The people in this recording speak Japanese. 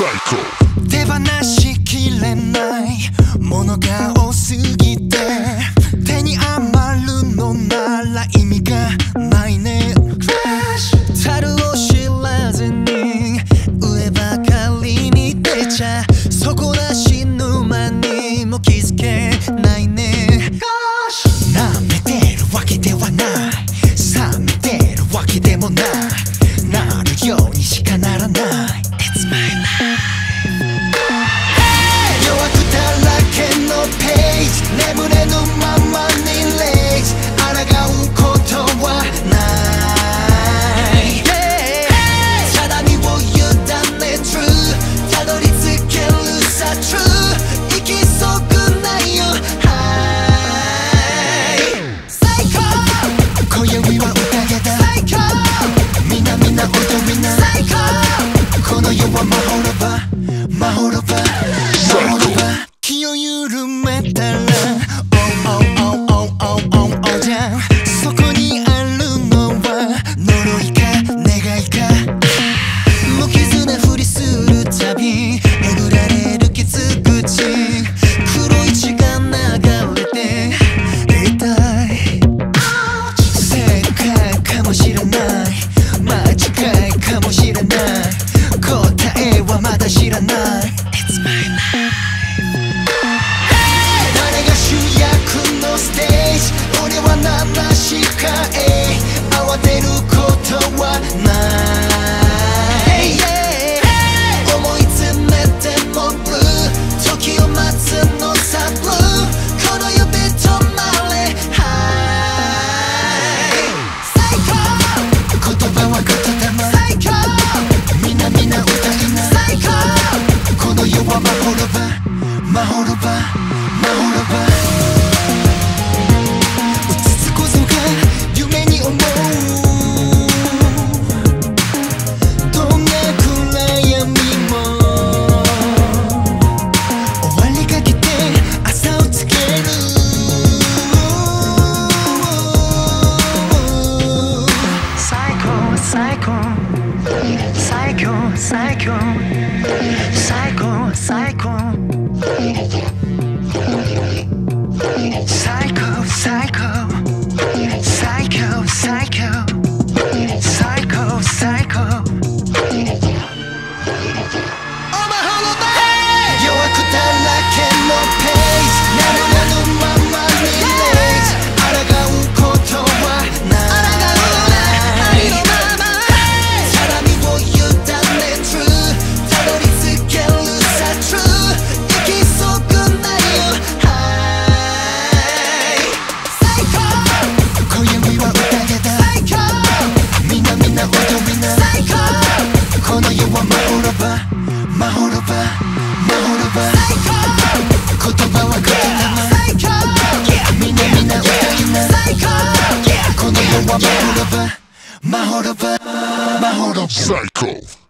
手放しきれない。ものが多すぎて。手に余るのなら意味がないね。樽を知らずに上ばかり見てちゃ底なし沼にも気づけないね。舐めてるわけではない。冷めてるわけでもないたら Oh oh oh oh oh oh oh じゃんそこにあるのは呪いか願いか無傷なふりするたびえぐられる傷口黒い血が流れて痛い正解かもしれない間違いかもしれない答えはまだ知らない最高。最高最高。葉魔法の場魔法の場。言葉は言霊みなみな歌いなこの世は魔法の場魔法の場。魔法の場